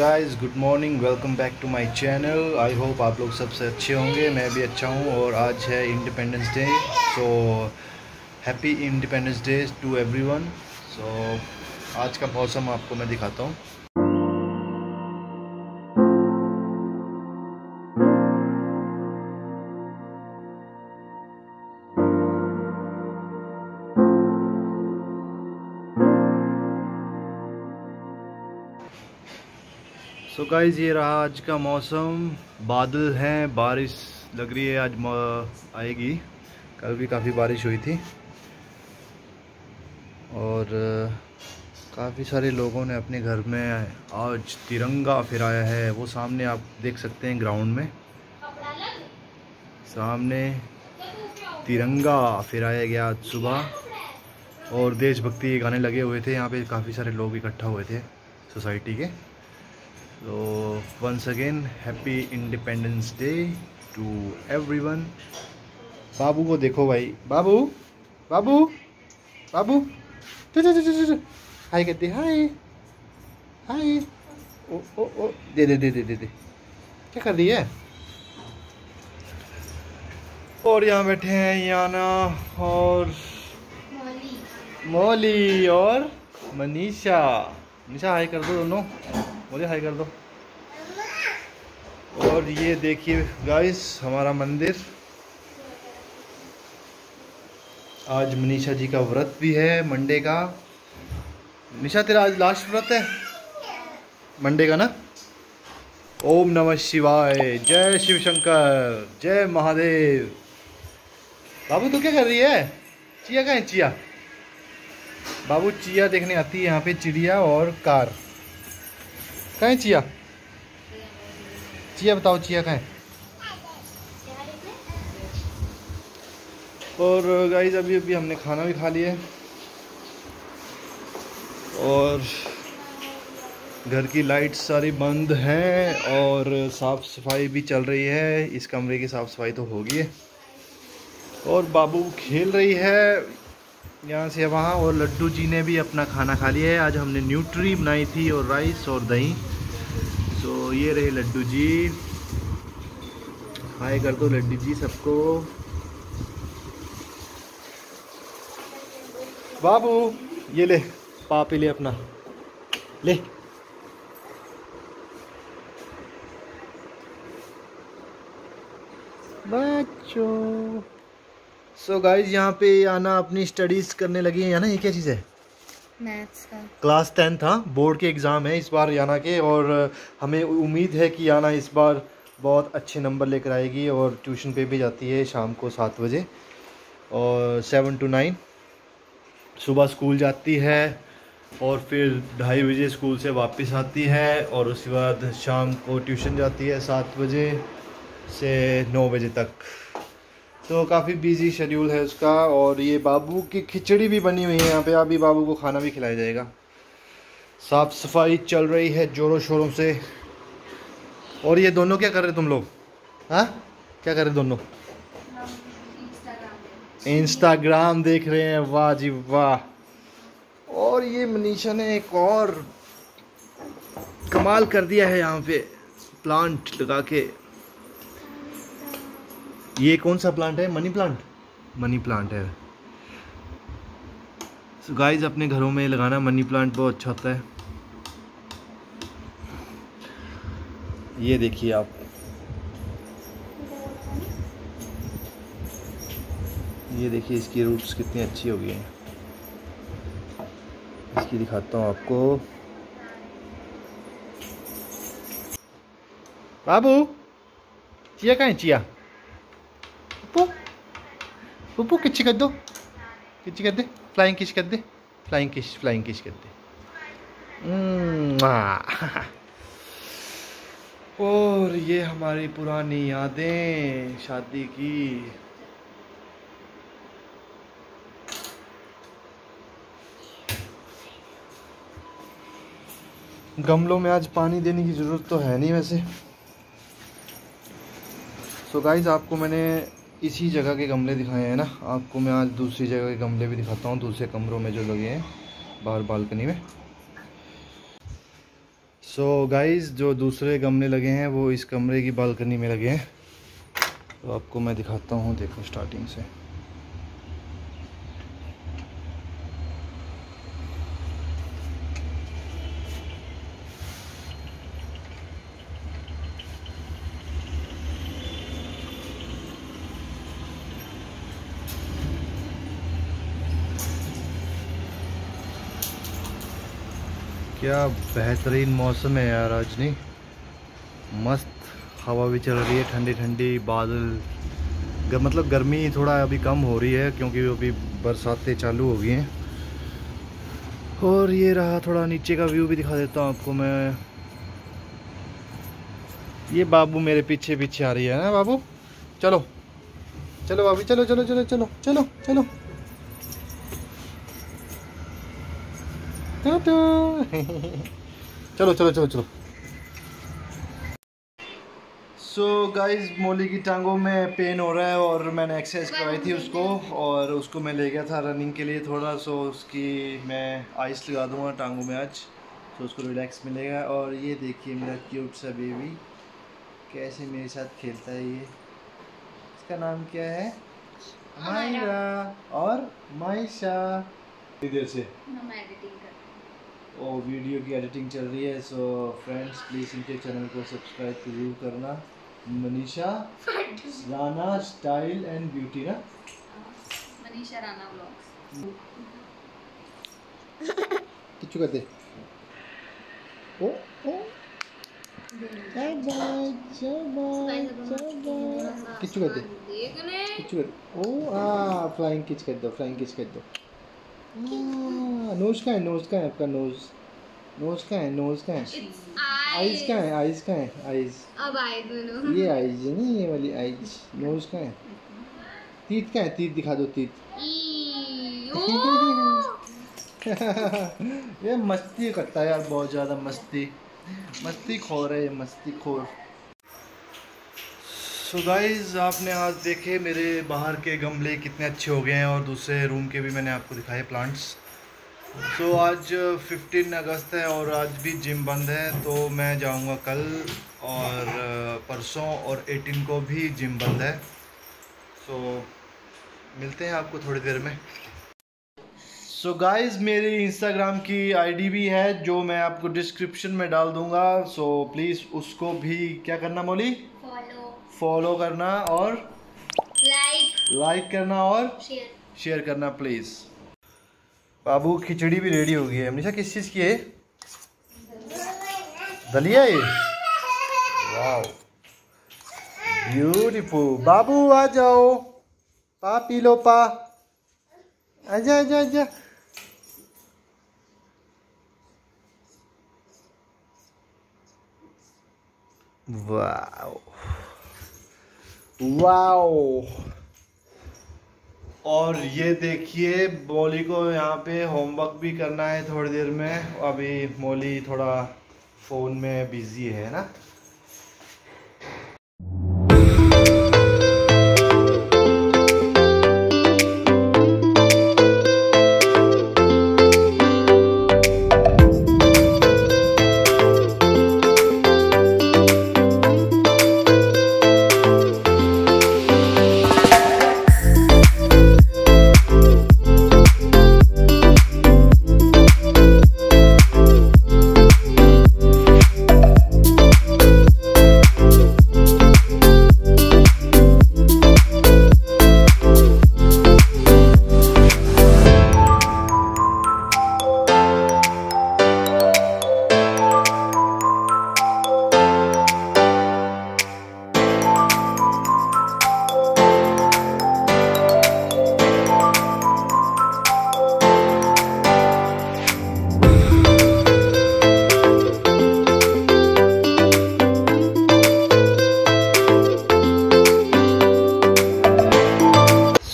Guys good morning welcome back to my channel I hope आप लोग सबसे अच्छे होंगे, मैं भी अच्छा हूँ और आज है independence day so happy independence day to everyone so आज का मौसम आपको मैं दिखाता हूँ। गाइज़ ये रहा आज का मौसम। बादल हैं, बारिश लग रही है, आज आएगी। कल भी काफ़ी बारिश हुई थी। और काफ़ी सारे लोगों ने अपने घर में आज तिरंगा फिराया है। वो सामने आप देख सकते हैं ग्राउंड में। सामने तिरंगा फिराया गया आज सुबह। और देशभक्ति गाने लगे हुए थे। यहाँ पे काफ़ी सारे लोग इकट्ठा हुए थे सोसाइटी के। तो once again happy independence day to everyone बाबू को देखो भाई। बाबू? बाबू? बाबू? हाय कहते हाय। हाय। ओ ओ ओ। दे दे दे दे दे दे। क्या कर रही है? और यहाँ बैठे हैं याना और मौली और मनीषा। मनीषा हाय कर दो दोनों। मुझे हाई कर दो। और ये देखिए गाइस हमारा मंदिर। आज मनीषा जी का व्रत भी है, मंडे का। निशा तेरा आज लास्ट व्रत है? मंडे का ना? ओम नमः शिवाय, जय शिव शंकर, जय महादेव। बाबू, तू क्या कर रही है? चिया कहाँ है, चिया? बाबू, चिया देखने आती है यहाँ पे, चिड़िया और कार। कहाँ चिया? चिया बताओ, चिया कहाँ। और गाइज़ अभी अभी हमने खाना भी खा लिया और घर की लाइट सारी बंद हैं और साफ़ सफ़ाई भी चल रही है। इस कमरे की साफ़ सफ़ाई तो होगी। और बाबू खेल रही है। यहाँ से वहाँ और लड्डू जी ने भी अपना खाना खा लिया है। आज हमने न्यूट्री बनाई थी और राइस और दही। तो ये रहे लड्डू जी। हाय, कर दो लड्डू जी सबको। बाबू, ये ले, पापी ले अपना। ले। बच्चों। सो so गाइज़ यहाँ पे आना अपनी स्टडीज़ करने लगी है। ना ये क्या चीज़ है? मैथ्स का। क्लास टेंथ था। बोर्ड के एग्ज़ाम है इस बार याना के और हमें उम्मीद है कि याना इस बार बहुत अच्छे नंबर लेकर आएगी और ट्यूशन पे भी जाती है शाम को सात बजे और सेवन टू नाइन सुबह स्कूल जाती है और फिर ढाई बजे स्कूल से वापस आती है और उसके बाद शाम को ट्यूशन जाती है सात बजे से नौ बजे तक। तो काफ़ी बिज़ी शेड्यूल है उसका और ये बाबू की खिचड़ी भी बनी हुई है यहाँ पे। अभी बाबू को खाना भी खिलाया जाएगा। साफ़ सफ़ाई चल रही है ज़ोरों शोरों से। और ये दोनों क्या कर रहे तुम लोग? हाँ? क्या कर रहे दोनों? इंस्टाग्राम देख रहे हैं। वाह जी वाह। और ये मनीषा ने एक और कमाल कर दिया है यहाँ पे। प्लांट लगा के। ये कौन सा प्लांट है? मनी प्लांट मनी प्लांट है। So गाइस अपने घरों में लगाना मनी प्लांट बहुत अच्छा होता है। ये देखिए आप। ये देखिए इसकी रूट्स कितनी अच्छी हो गई हैं। इसकी दिखाता हूँ आपको। बाबू, चिया कहाँ है? चिया। पुप्पू किच्ची कर दो किच्ची कर दे फ्लाइंग किश कर दे फ्लाइंग किश फ्लाइंग किश कर दे और ये हमारी पुरानी यादें, शादी की। गमलों में आज पानी देने की ज़रूरत तो है नहीं वैसे। सो so गाइज़ आपको मैंने इसी जगह के गमले दिखाए हैं ना। आपको मैं आज दूसरी जगह के गमले भी दिखाता हूँ, दूसरे कमरों में जो लगे हैं, बाहर बालकनी में। सो so गाइस जो दूसरे गमले लगे हैं, वो इस कमरे की बालकनी में लगे हैं। तो आपको मैं दिखाता हूँ, देखो स्टार्टिंग से। क्या बेहतरीन मौसम है यार आज नहीं। मस्त हवा भी चल रही है ठंडी ठंडी बादल। गर, मतलब गर्मी थोड़ा अभी कम हो रही है क्योंकि अभी बरसातें चालू हो गई हैं। और ये रहा थोड़ा नीचे का व्यू भी दिखा देता हूँ आपको मैं। ये बाबू मेरे पीछे पीछे आ रही है ना बाबू? चलो। चलो बाबू चलो चलो चलो चलो चलो चलो। चलो चलो चलो चलो। सो गाइस मोली की टांगों में पेन हो रहा है और मैंने एक्सरसाइज करवाई थी उसको और उसको मैं ले गया था रनिंग के लिए थोड़ा सो उसकी मैं आइस लगा दूँगा टांगों में आज। तो उसको रिलैक्स मिलेगा और ये देखिए मेरा क्यूट सा बेबी कैसे मेरे साथ खेलता है ये। इसका नाम क्या है? मायरा और माइशा इधर से। और वीडियो की एडिटिंग चल रही है सो फ्रेंड्स प्लीज़ इनके चैनल को सब्सक्राइब ज़रूर करना। Manisha Rana style and beauty ना? मनीषा राना ब्लॉग्स किच्चू कहते ओ ओ। बाय बाय बाय किच्चू कहते किच्चू कहते ओ आ फ्लाइंग किच कर दो फ्लाइंग किच कर दो। नोज़ का है नोज़ का है आपका नोज़ नोज़ का है नोज़ का है. आईज का है आईज का है आईज अब आए दोनों. ये आईज है नहीं ये वाली आईज नोज़ का है. तीत का है तीत दिखा दो तीत ये मस्ती करता है यार बहुत ज़्यादा मस्ती. मस्ती खोर है ये मस्ती खोर. सो so गाइज़ आपने आज देखे मेरे बाहर के गमले कितने अच्छे हो गए हैं और दूसरे रूम के भी मैंने आपको दिखाए प्लांट्स सो so आज 15 अगस्त है और आज भी जिम बंद है तो मैं जाऊँगा कल और परसों और 18 को भी जिम बंद है. सो so, मिलते हैं आपको थोड़ी देर में. सो so गाइस मेरी इंस्टाग्राम की आईडी भी है जो मैं आपको डिस्क्रिप्शन में डाल दूँगा. सो so, प्लीज़ उसको भी क्या करना मोली फॉलो करना और लाइक लाइक करना और शेयर शेयर करना प्लीज़ बाबू खिचड़ी भी रेडी हो गई है। अमनीशा किस चीज़ की है? दलिया ये वाओ ब्यूटीफुल बाबू आ जाओ। पा पी लो पा। आजा आजा आजा वाओ वाओ। और ये देखिए, मोली को यहाँ पे होमवर्क भी करना है थोड़ी देर में। अभी मोली थोड़ा फ़ोन में बिज़ी है ना?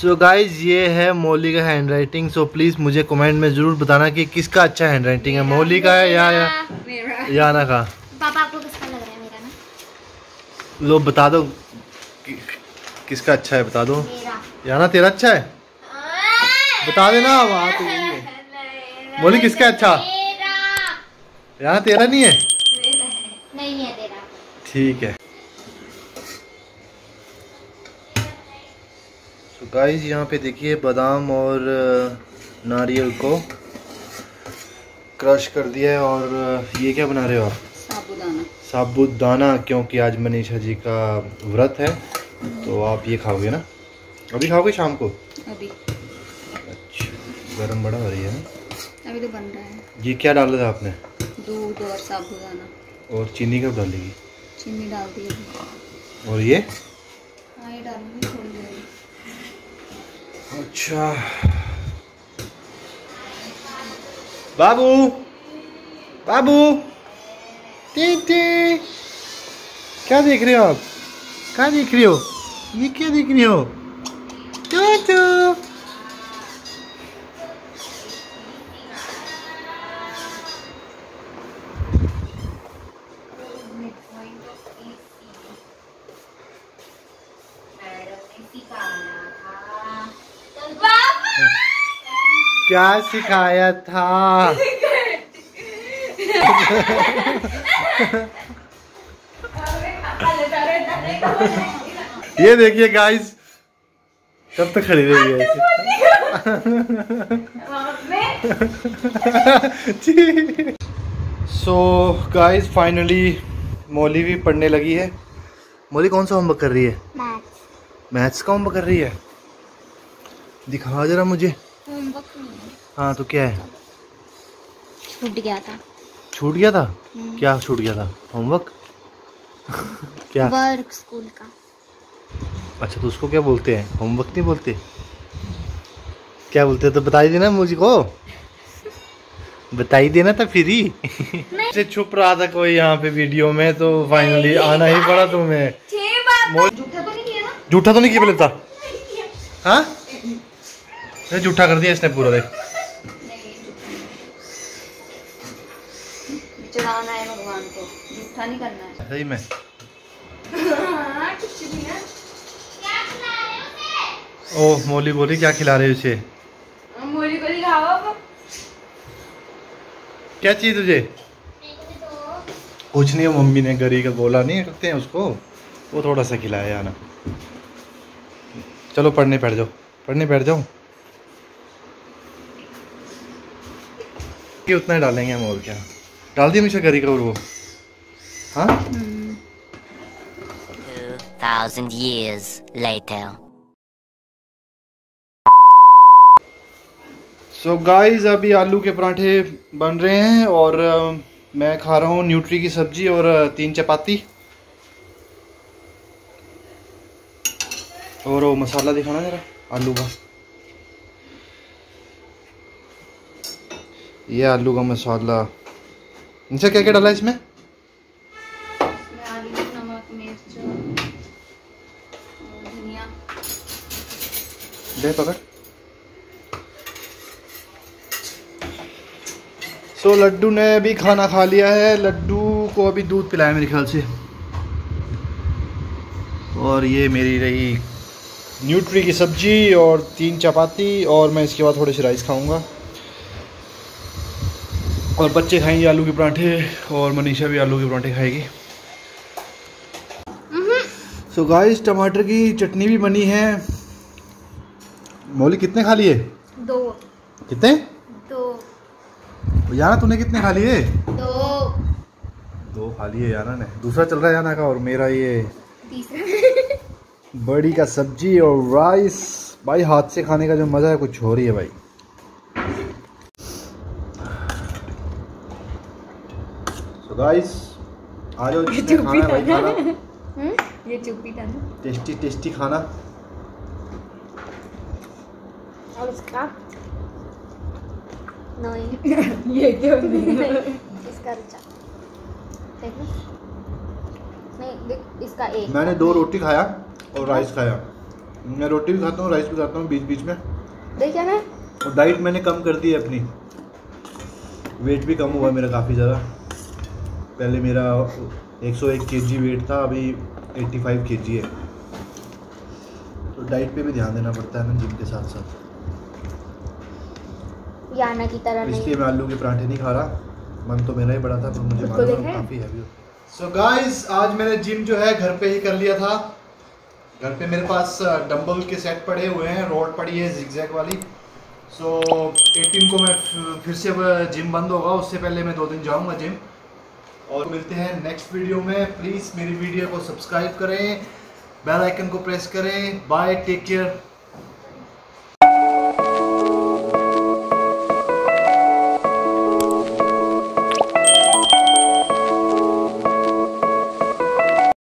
सो so गाइज़ ये है मौली का हैंड राइटिंग सो प्लीज़ मुझे कमेंट में ज़रूर बताना कि किसका अच्छा हैंड राइटिंग है। मौली का है या या याना का? पापा आपको किसका लग रहा है मेरा ना? लो बता दो कि, किसका अच्छा है बता दो। याना तेरा अच्छा है? बता देना वहाँ तो यही किसका अच्छा? याना तेरा नहीं है? ठीक है। तो गाइस यहाँ पे देखिए बादाम और नारियल को क्रश कर दिया है और ये क्या बना रहे हो आप? साबुदाना। साबुदाना क्योंकि आज मनीषा जी का व्रत है तो आप ये खाओगे ना? अभी खाओगे शाम को? अभी। अच्छा गर्म बड़ा हो रही है ना? अभी तो बन रहा है। ये क्या डाला था आपने? दूध और साबुदाना। और चीनी कब डालेगी चीनी डाल दी और ये? हाँ ये डालूँगी थोड़ी देर। अच्छा बाबू बाबू टीटी क्या देख रहे हो आप क्या देख रहे हो ये क्या देख रहे हो टूटू क्या सिखाया था? ये देखिए गाइस कब तक खड़ी रही है सो गाइस फाइनली मौली भी पढ़ने लगी है। मौली कौन सा होमवर्क कर रही है? मैथ्स का होमवर्क कर रही है? दिखा जरा मुझे। है। तो क्या है? छूट गया था। छूट गया था? क्या छूट गया था? होमवर्क क्या? वर्क स्कूल का। अच्छा तो उसको क्या बोलते हैं? होमवर्क नहीं बोलते? क्या बोलते हैं? तो बताई देना मुझको। बताई देना था फिर ही। से छुप रहा था कोई यहाँ पे वीडियो में तो फाइनली आना ही पड़ा तुम्हें। झूठा तो नहीं किया झूठा तो नहीं किया पहले था हाँ? ये झूठा कर दिया इसने पूरा देख। चढ़ाना है भगवान को। झूठा नहीं करना है। सही में। ओ मोली बोली क्या खिला रहे हो इसे? मोली दिखाओ अब। क्या चाहिए तुझे? कुछ नहीं मम्मी ने गरी का गोला नहीं करते हैं उसको। वो थोड़ा सा खिलाया ना। चलो पढ़ने बैठ जाओ। पढ़ने बैठ जाओ कि उतना ही डालेंगे हम और क्या? डाल दिया हमेशा गरी का और वो। हाँ? 2,000 years later. So so guys अभी आलू के पराठे बन रहे हैं और मैं खा रहा हूँ न्यूट्री की सब्ज़ी और तीन चपाती। और वो मसाला दिखाना जरा आलू का। ये आलू का मसाला। इनसे क्या क्या डाला है इसमें? इसमें आलू नमक मिर्च और धनिया। दे पकड़। सो so, लड्डू ने भी खाना खा लिया है। लड्डू को अभी दूध पिलाया मेरे ख्याल से। और ये मेरी रही न्यूट्री की सब्ज़ी और तीन चपाती और मैं इसके बाद थोड़े से राइस खाऊँगा। और बच्चे खाएँगे आलू के पराठे और मनीषा भी आलू के पराठे खाएगी। सो गाइस टमाटर की चटनी भी बनी है। मौली कितने खा लिए? दो। कितने? दो। याना तूने कितने खा लिए? दो। दो खा लिए याना ने। दूसरा चल रहा है याना का और मेरा ये। बड़ी का सब्ज़ी और राइस भाई हाथ से खाने का जो मज़ा है कुछ हो रही है भाई। गाइस आ जाओ जिसने खाना है भाई खाना। हम्म? ये चुप्पी था ना टेस्टी टेस्टी खाना। और इसका नहीं। ये क्यों नहीं? इसका रिचा। देख। नहीं देख इसका एक। मैंने दो रोटी खाया और राइस खाया। मैं रोटी भी खाता हूँ राइस भी खाता हूँ बीच बीच में। देखिए ना। और डाइट मैंने कम कर दी है अपनी। वेट भी कम हुआ मेरा काफ़ी ज़्यादा। पहले मेरा 101 केजी वेट था अभी 85 केजी है। तो डाइट पे भी ध्यान देना पड़ता है ना जिम के साथ साथ। याना की तरह तो इसलिए मैं आलू के पराठे नहीं खा रहा। मन तो मेरा ही बड़ा था पर मुझे मालूम काफ़ी हैवी सो गाइस आज मैंने जिम जो है घर पे ही कर लिया था। घर पे मेरे पास डंबल के सेट पड़े हुए हैं रोड पड़ी है जिगजैग वाली। सो so, 18 को मैं फिर से जिम बंद होगा उससे पहले मैं दो दिन जाऊँगा जिम और मिलते हैं नेक्स्ट वीडियो में. प्लीज़ मेरी वीडियो को सब्सक्राइब करें. बेल आइकन को प्रेस करें. Bye take care